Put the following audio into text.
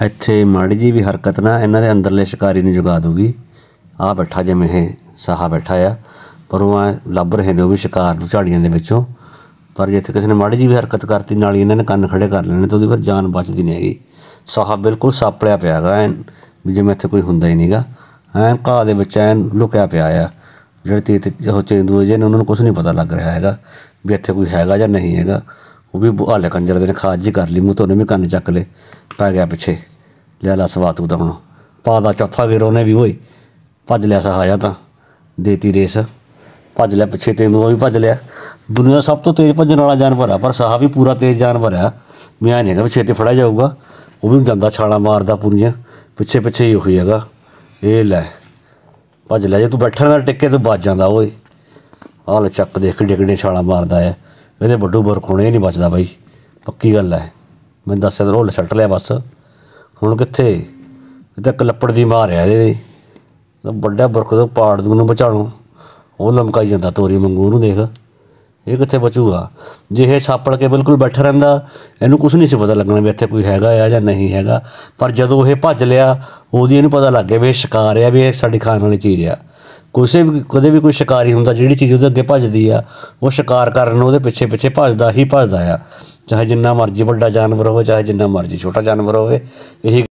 ਇੱਥੇ ਮਾੜੀ ਜੀ ਵੀ ਹਰਕਤ ਨਾ, ਇਹਨਾਂ ਦੇ ਅੰਦਰਲੇ ਸ਼ਿਕਾਰੀ ਨੂੰ ਜਗਾ ਦੂਗੀ ਆ ਬੈਠਾ ਜਿਵੇਂ ਇਹ ਸਾਹਾ ਬੈਠਾ ਆ, ਪਰ ਉਹ ਐਂ ਲੱਭ ਰਹੇ ਨੇ ਉਹ ਵੀ ਸ਼ਿਕਾਰ ਨੂੰ ਝਾੜੀਆਂ ਦੇ ਵਿੱਚੋਂ। ਪਰ ਜਿੱਥੇ ਕਿਸੇ ਨੇ ਮਾੜੀ ਜੀ ਵੀ ਹਰਕਤ ਕਰਤੀ, ਨਾਲ ਹੀ ਇਹਨਾਂ ਨੇ ਕੰਨ ਖੜੇ ਕਰ ਲੈਣੇ ਤਾਂ ਉਹਦੀ ਫਿਰ ਜਾਨ ਬਚਦੀ ਨਹੀਂ ਹੈਗੀ। ਸਾਹਾ ਬਿਲਕੁਲ ਸਾਪੜਿਆ ਪਿਆ ਹੈਗਾ, ਐਨ ਵੀ ਜਿਵੇਂ ਇੱਥੇ ਕੋਈ ਹੁੰਦਾ ਹੀ ਨਹੀਂਗਾ ਐਨ ਘਾਹ ਦੇ ਵਿੱਚ ਐਨ ਲੁਕਿਆ ਪਿਆ ਆ। ਜਿਹੜੇ ਤੇ ਤੇ ਉਹ ਚੇਂਦੂ ਜੇ ਨੇ, ਉਹਨਾਂ ਨੂੰ ਕੁਝ ਨਹੀਂ ਪਤਾ ਲੱਗ ਰਿਹਾ ਹੈਗਾ ਵੀ ਇੱਥੇ ਕੋਈ ਹੈਗਾ ਜਾਂ ਨਹੀਂ ਹੈਗਾ। ਉਹ ਵੀ ਹਾਲੇ ਕੰਜਰ ਦੇ ਨੇ ਖਾਜ ਜੀ ਕਰ ਲਈ, ਮੂੰਹ ਤੋਂ ਉਹਨੇ ਵੀ ਕੰਨ ਚੱਕ ਲਏ, ਪੈ ਗਿਆ ਪਿੱਛੇ। ਲਿਆ ਲਾ ਸਵਾ ਤੂੰ ਤਾਂ ਹੁਣ। ਪਾ ਦਾ ਚੌਥਾ ਗੇਰ ਉਹਨੇ ਵੀ, ਓਏ, ਭੱਜ ਲਿਆ ਸਹਾਇਆ ਤਾਂ, ਦੇਤੀ ਰੇਸ। ਭੱਜ ਲਿਆ ਪਿੱਛੇ ਤੈਨੂੰ, ਉਹ ਵੀ ਭੱਜ ਲਿਆ। ਦੁਨੀਆ ਦਾ ਸਭ ਤੋਂ ਤੇਜ਼ ਭੱਜਣ ਵਾਲਾ ਜਾਨਵਰ ਆ, ਪਰ ਸਾਹਾ ਵੀ ਪੂਰਾ ਤੇਜ਼ ਜਾਨਵਰ ਆ। ਮੈਂ ਨਹੀਂ ਹੈਗਾ ਵੀ ਛੇਤੀ ਫੜਿਆ ਜਾਊਗਾ। ਉਹ ਵੀ ਜਾਂਦਾ ਛਾਲਾਂ ਮਾਰਦਾ ਪੂਰੀਆਂ, ਪਿੱਛੇ ਪਿੱਛੇ ਹੀ ਉਹੀ ਹੈਗਾ। ਇਹ ਲੈ, ਭੱਜ ਲੈ ਜੇ ਤੂੰ ਬੈਠਣ ਦਾ ਟਿੱਕੇ ਤੇ ਵੱਜ ਜਾਂਦਾ, ਓਏ। ਆਹ ਲੈ ਚੱਕ ਦੇਖ ਕਿੱਡੇ ਕਿੱਡੇ ਛਾਲਾਂ ਮਾਰਦਾ ਹੈ ਇਹਦੇ ਵੱਡੂ ਬਰਖੋਣੇ ਨਹੀਂ ਬਚਦਾ ਬਾਈ। ਪੱਕੀ ਗੱਲ ਹੈ ਮੈਂ ਦੱਸਿਆ ਤਾਂ ਰੋਲ ਸੱਟ ਲਿਆ ਬਸ। ਹੁਣ ਕਿੱਥੇ? ਇਹ ਤਾਂ ਇੱਕ ਦੀ ਮਾਰ ਆ ਇਹਦੇ। ਵੱਡਾ ਬਰਖ ਤੋਂ ਪਾੜ ਦੂ ਨੂੰ ਬਚਾਣੋ ਉਹ ਲਮਕਾਈ ਜਾਂਦਾ ਤੋਰੀ ਮੰਗੂ ਨੂੰ ਦੇਖ। ਇਹ ਕਿੱਥੇ ਬਚੂਗਾ? ਜੇ ਇਹ ਸਾਪੜ ਕੇ ਬਿਲਕੁਲ ਬੈਠਾ ਰਹਿੰਦਾ, ਇਹਨੂੰ ਕੁਝ ਨਹੀਂ ਸੀ ਪਤਾ ਲੱਗਣਾ ਵੀ ਇੱਥੇ ਕੋਈ ਹੈਗਾ ਆ ਜਾਂ ਨਹੀਂ ਹੈਗਾ। ਪਰ ਜਦੋਂ ਇਹ ਭੱਜ ਲਿਆ, ਉਹਦੀ ਇਹਨੂੰ ਪਤਾ ਲੱਗ ਗਿਆ ਵੀ ਇਹ ਸ਼ਿਕਾਰ ਆ, ਵੀ ਇਹ ਸਾਡੀ ਖਾਣ ਵਾਲੀ ਚੀਜ਼ ਆ। ਕਿਸੇ ਵੀ, ਕਦੇ ਵੀ ਕੋਈ ਸ਼ਿਕਾਰੀ ਹੁੰਦਾ, ਜਿਹੜੀ ਚੀਜ਼ ਉਹਦੇ ਅੱਗੇ ਭੱਜਦੀ ਆ, ਉਹ ਸ਼ਿਕਾਰ ਕਰਨ ਉਹਦੇ ਪਿੱਛੇ ਪਿੱਛੇ ਭੱਜਦਾ ਹੀ ਭੱਜਦਾ ਆ। ਚਾਹੇ ਜਿੰਨਾ ਮਰਜ਼ੀ ਵੱਡਾ ਜਾਨਵਰ ਹੋਵੇ, ਚਾਹੇ ਜਿੰਨਾ ਮਰਜ਼ੀ ਛੋਟਾ ਜਾਨਵਰ ਹੋਵੇ, ਇਹੀ